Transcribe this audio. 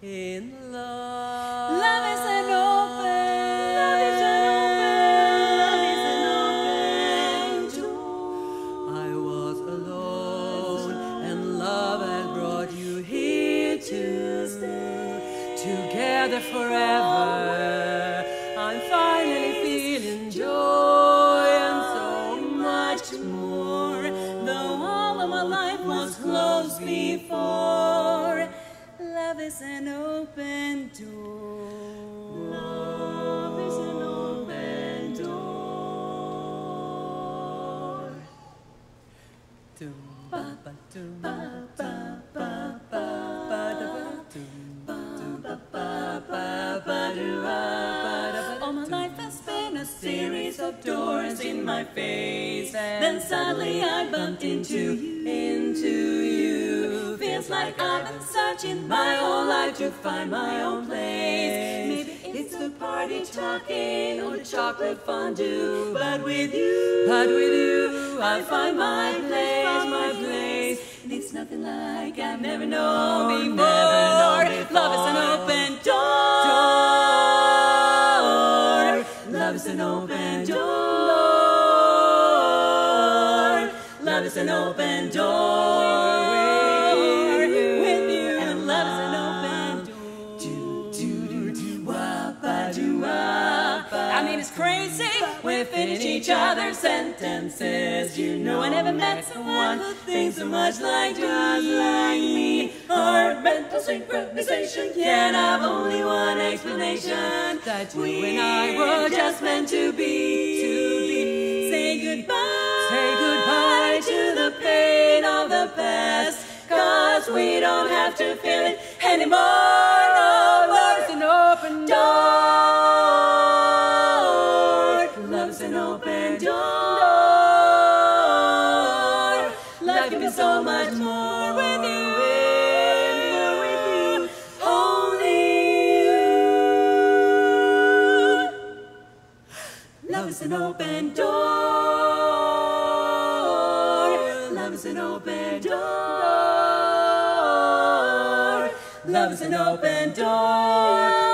in love. Love is an open. Love is an open. Love is an open door. I was alone, and love had brought you here to stay. Together forever, I'm finally feeling joy and so much more. Though all of my life was closed before. Love is an open door. Love is an open door. Ba, ba, ba, ba, ba, ba, ba, ba, ba, ba, ba, ba, ba, ba. All my life has been a series of doors in my face. Then suddenly I bumped into you. Like I've been searching my whole life to find my own place. Maybe it's the party talking or the chocolate fondue. But with you, but with you, I find my place, my place. And it's nothing like I've never known before. Love is an open door. Love is an open door. Love is an open door. Wah. I mean, it's crazy. We finish each other's sentences. You know, I never met someone who thinks so much like just like me. Our mental synchronization can have only one explanation. That you and I were just meant to be. To be. Say goodbye. Say goodbye to the pain of the past. Cause we don't have to feel it anymore. Life can be so much more with you. With you. Only you. Love is an open door. Love is an open door. Love is an open door.